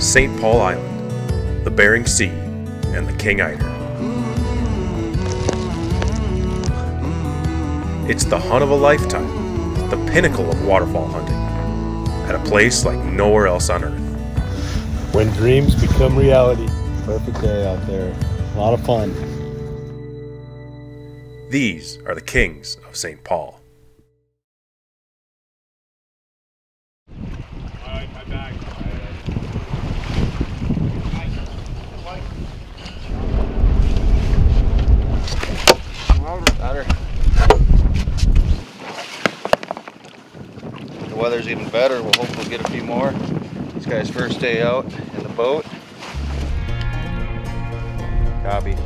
St. Paul Island, the Bering Sea, and the King Eider. It's the hunt of a lifetime, the pinnacle of waterfowl hunting, at a place like nowhere else on earth. When dreams become reality. Perfect day out there. A lot of fun. These are the kings of St. Paul. The weather's even better. We'll hopefully get a few more. This guy's first day out in the boat. Copy.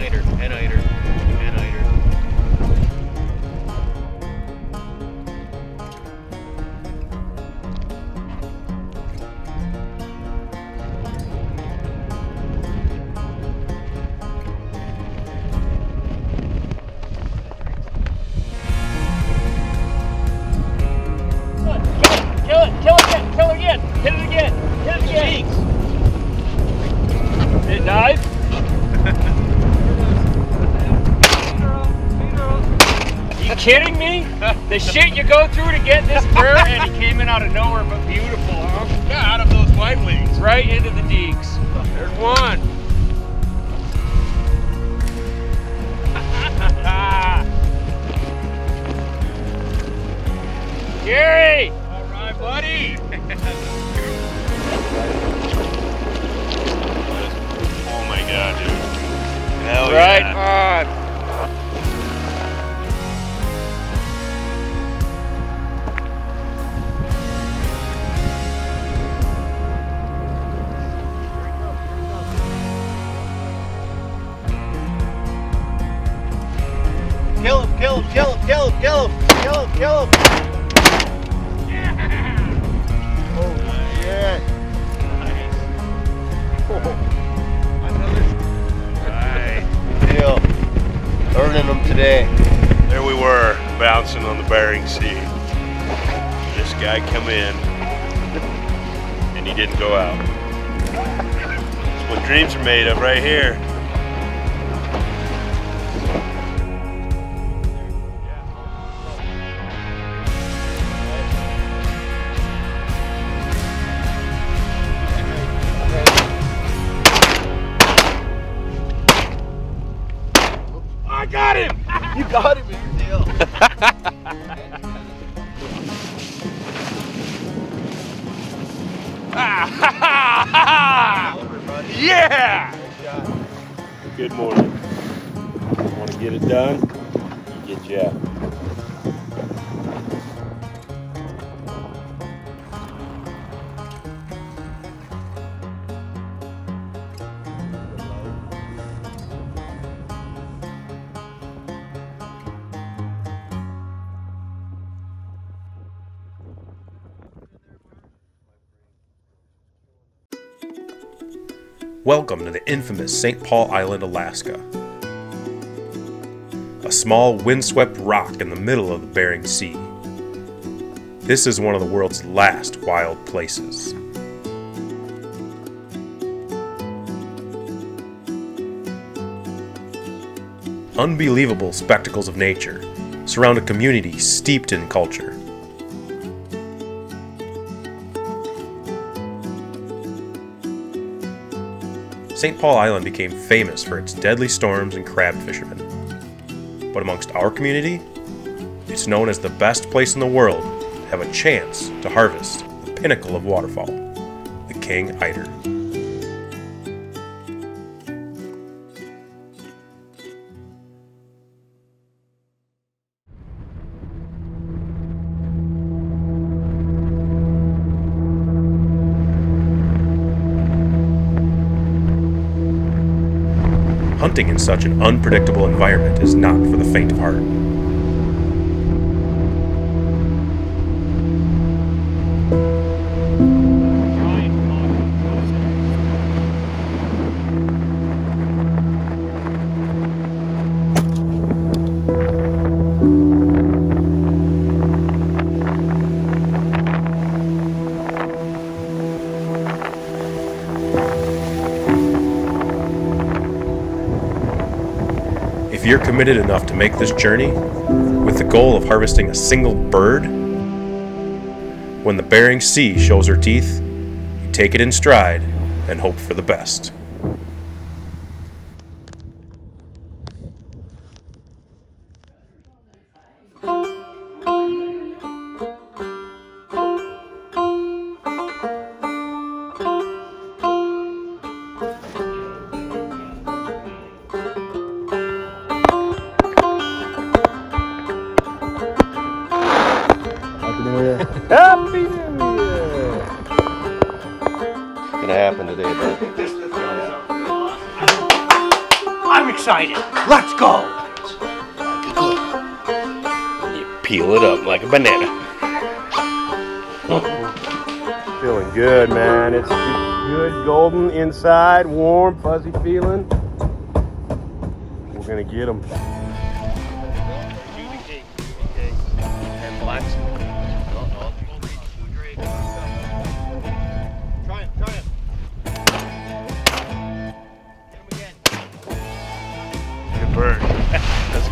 Eider, and eider, kidding me? The shit you go through to get this bird and he came in out of nowhere but beautiful, huh? Yeah, out of those wide wings. Right into the deeks. There's one. Earning them today. There we were, bouncing on the Bering Sea. This guy come in, and he didn't go out. That's what dreams are made of right here. Good morning. Want to get it done? You get Jeff. Welcome to the infamous St. Paul Island, Alaska. A small windswept rock in the middle of the Bering Sea. This is one of the world's last wild places. Unbelievable spectacles of nature surround a community steeped in culture. St. Paul Island became famous for its deadly storms and crab fishermen. But amongst our community, it's known as the best place in the world to have a chance to harvest the pinnacle of waterfowl, the King Eider. Hunting in such an unpredictable environment is not for the faint of heart. You're committed enough to make this journey with the goal of harvesting a single bird, when the Bering Sea shows her teeth, you take it in stride and hope for the best. Excited. Let's go. You peel it up like a banana. Feeling good, man. It's good, golden inside, warm, fuzzy feeling. We're gonna get them.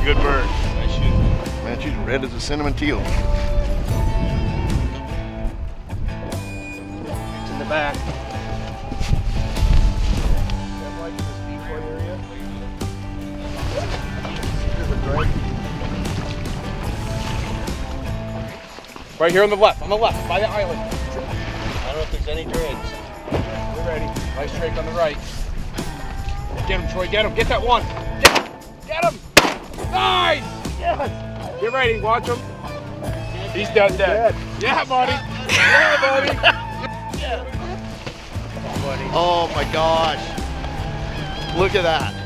Good bird. Nice Man, she's red as a cinnamon teal. It's in the back. Right here on the left, on the left, by the island. I don't know if there's any drakes. We're ready. Nice drake on the right. Get him, Troy. Get him. Get that one. Get him. Get him. Nice. Yes. Get ready. Watch him. He's dead. Dead. Yeah, buddy. Yeah, buddy. Oh my gosh. Look at that.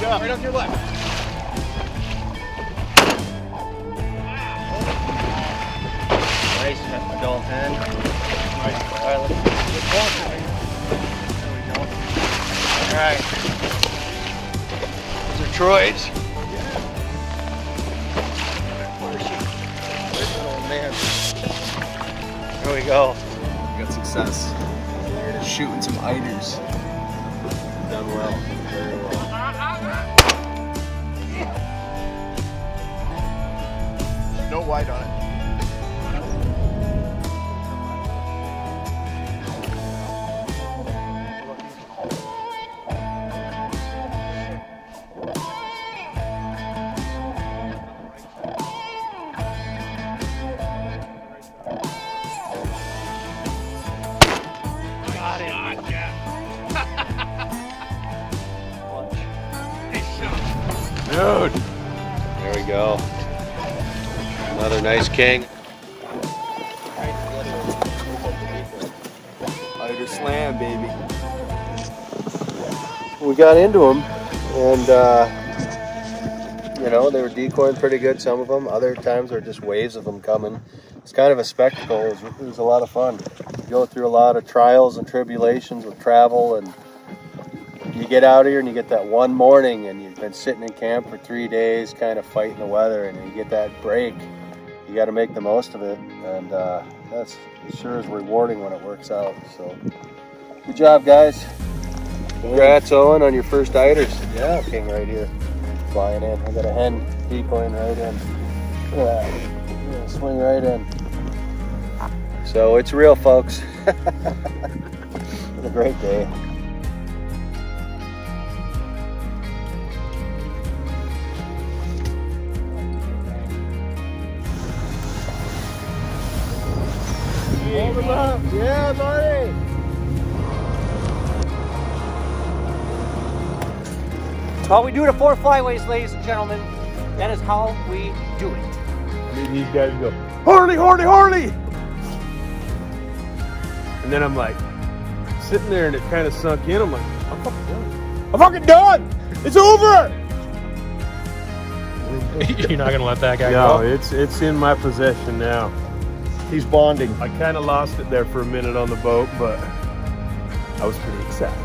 Jump, jump. Right on your left. Nice, adult hen. All right, let's get going. There we go. All right. Those are Troy's. Where is she? There's an old man. There we go. got success. Shooting some eiders. Done well. No white on it. Nice king. Eider slam, baby. we got into them, and uh, you know they were decoying pretty good. Some of them. Other times there were just waves of them coming. It's kind of a spectacle. It was, it was a lot of fun. You go through a lot of trials and tribulations with travel, and you get out here and you get that one morning, and you've been sitting in camp for three days, kind of fighting the weather, and you get that break. You got to make the most of it, and uh, that's it sure is rewarding when it works out. So, good job, guys. Congrats, Owen, on your first eiders. Yeah, king right here, flying in. I got a hen decoying right in. Look at that. Yeah, swing right in. So it's real, folks. It's a great day. Yeah, buddy. Well, we do it at four flyways, ladies and gentlemen. That is how we do it. And then these guys go, Harley, Harley, Harley! And then I'm like, sitting there and it kind of sunk in. I'm like, I'm fucking done. I'm fucking done! It's over! You're not gonna let that guy No, go. it's it's in my possession now. He's bonding. I kind of lost it there for a minute on the boat, but I was pretty excited.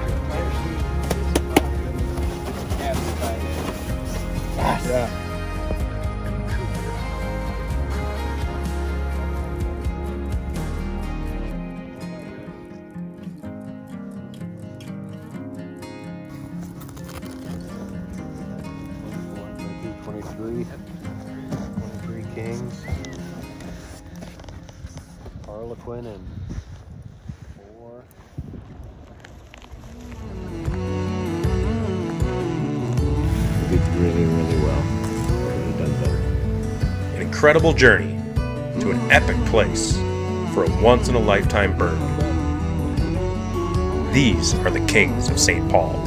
Yeah. Twenty-three. Twenty-three kings. Harlequin and did really, really well. Could have done better. An incredible journey to an epic place for a once in a lifetime bird. These are the kings of St. Paul.